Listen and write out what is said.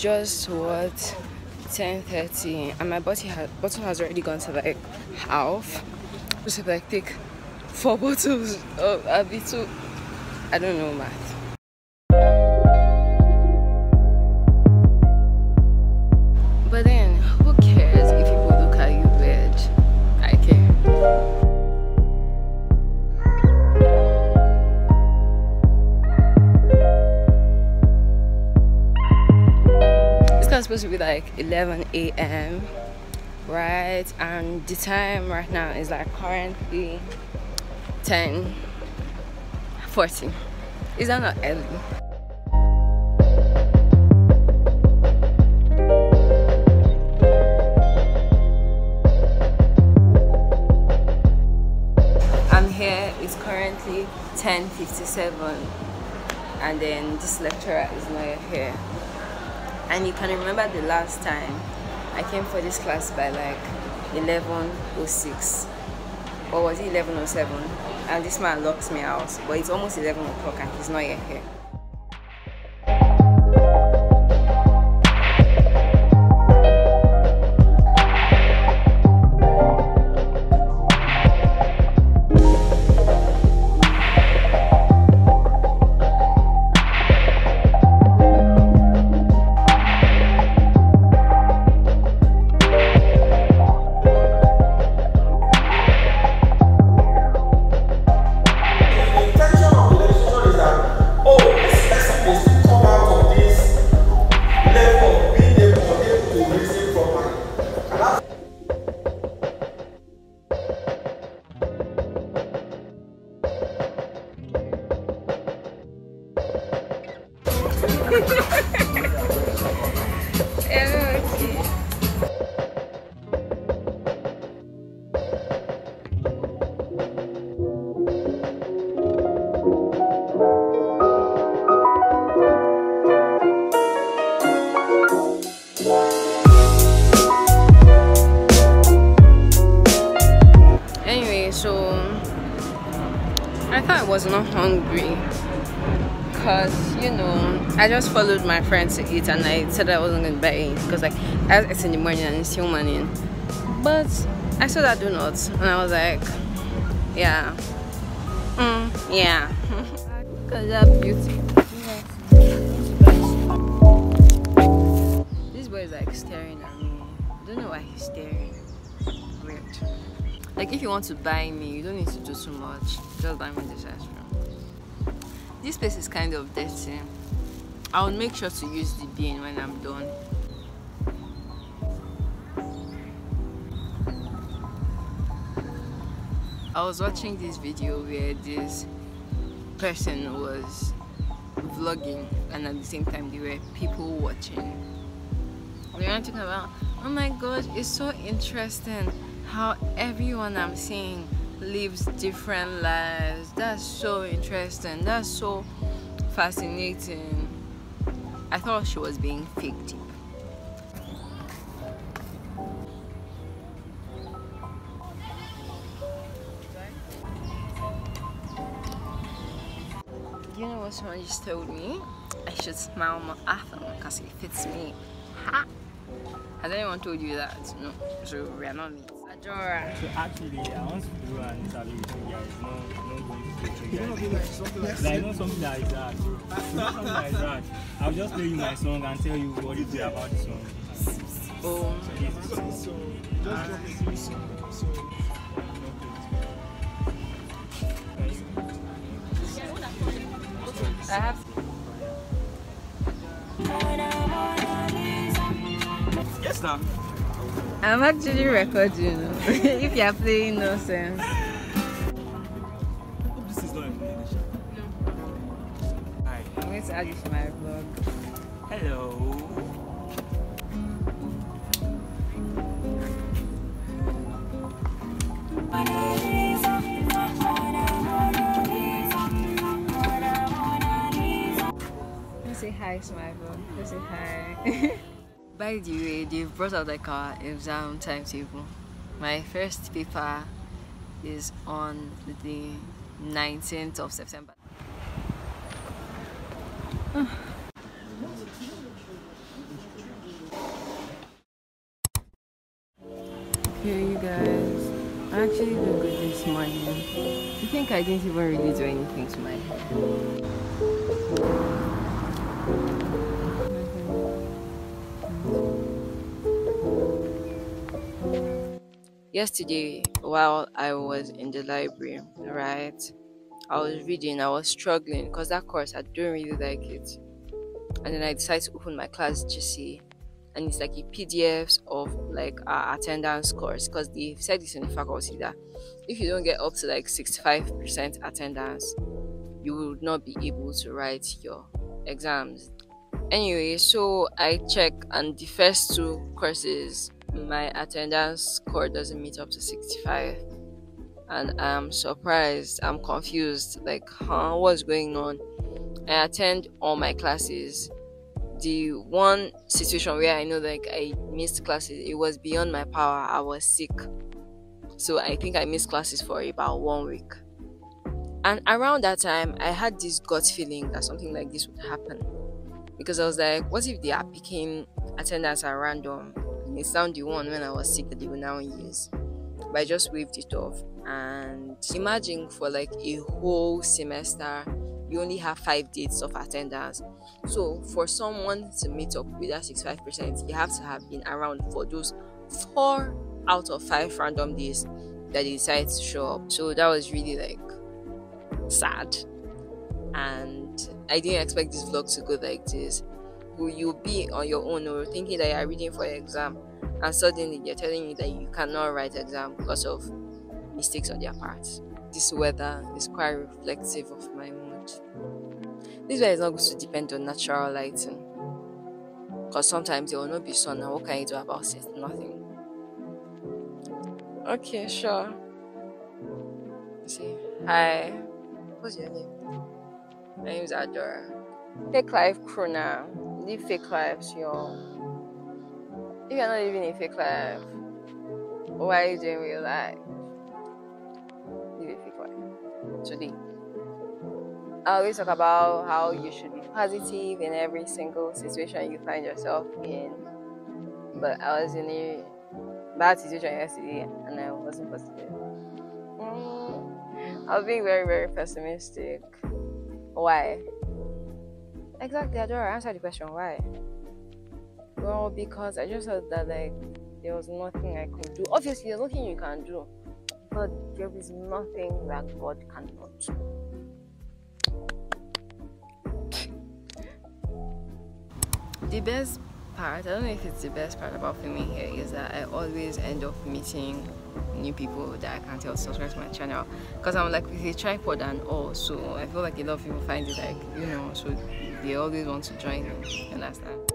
just what 10:30 and my bottle has bottle has already gone to like half. Just like take four bottles of too i don't know math it's supposed to be like 11 a.m right? And the time right now is like currently 10 40 is that not early? I'm here. It's currently 10:57 and then this lecturer is not here and you can remember the last time I came for this class by like 11.06 or was it 11.07 and this man locks me out but it's almost 11 o'clock and he's not yet here i thought i was not hungry because you know i just followed my friend to eat and i said i wasn't going to buy it because like i was in the morning and it's still morning. But i saw that donuts and i was like yeah. Mm, yeah. Because that beauty this boy is like staring at me. I don't know why he's staring. Weird. Like if you want to buy me you don't need to do too much. Just buy me this ice cream this place is kind of dirty. I will make sure to use the bin when i'm done. I was watching this video where this person was vlogging and at the same time there were people watching. They were talking about? Oh my god it's so interesting how everyone I'm seeing lives different lives. That's so interesting. That's so fascinating. I thought she was being fake. You know what someone just told me? I should smile more often because it fits me. Ha! Has anyone told you that? No. So we are not late. Adaora. So actually, I want to do an interview with you guys. No, no going to you guys. Like, not something like that. It's not something like that. I'll just play you my song and tell you what you think about the song. Oh. So here's the song. So, just drop it to me. So, I have. Yes, now. I'm actually recording. if you are playing nonsense. Hope this is not a play. Hi. I'm going to add you to my vlog. Hello. Say hi to my vlog. Say hi. like do. they've brought out the car exam timetable. My first paper is on the 19th of September. Okay, you guys. I actually did good this morning. I think I didn't even really do anything to my hair. Yesterday, while I was in the library, right, I was reading, I was struggling because that course I don't really like it. And then I decided to open my class GC and it's like a PDFs of like our attendance course because they said this in the faculty that if you don't get up to like 65% attendance, you will not be able to write your exams. Anyway, so I check and the first two courses my attendance score doesn't meet up to 65 and I'm surprised, I'm confused, like huh what's going on? I attend all my classes the one situation where I know like I missed classes, it was beyond my power. I was sick. So I think I missed classes for about one week. And around that time, I had this gut feeling that something like this would happen. Because I was like, what if they are picking attendance at random? And it's not the one when I was sick that they will now use. But I just waved it off. And imagine for like a whole semester, you only have five days of attendance. So for someone to meet up with that 65%, you have to have been around for those four out of five random days that they decide to show up. So that was really like sad. And I didn't expect this vlog to go like this. You'll be on your own or thinking that you're reading for your exam and suddenly they're telling you that you cannot write exam because of mistakes on their part. This weather is quite reflective of my mood. This way is not going to depend on natural lighting. Because sometimes there will not be sun, and what can you do about it? Nothing. Okay, sure. see. Hi. What's your name? My name is Adora. Fake life crew now. Live fake lives, yo. If you're not living a fake life, why are you doing real life? Live a fake life. Today. I always talk about how you should be positive in every single situation you find yourself in. But I was in a bad situation yesterday and I wasn't positive. Mm, I was being very, very pessimistic. Why? Exactly, I don't answer the question. Why? Well, because I just thought that like there was nothing I could do. Obviously, there's nothing you can do, but there is nothing that God cannot do. the best part, I don't know if it's the best part about filming here, is that I always end up meeting new people that I can't tell subscribe to my channel. Because I'm like with a tripod and all so I feel like a lot of people find it like you know so they always want to join me. You understand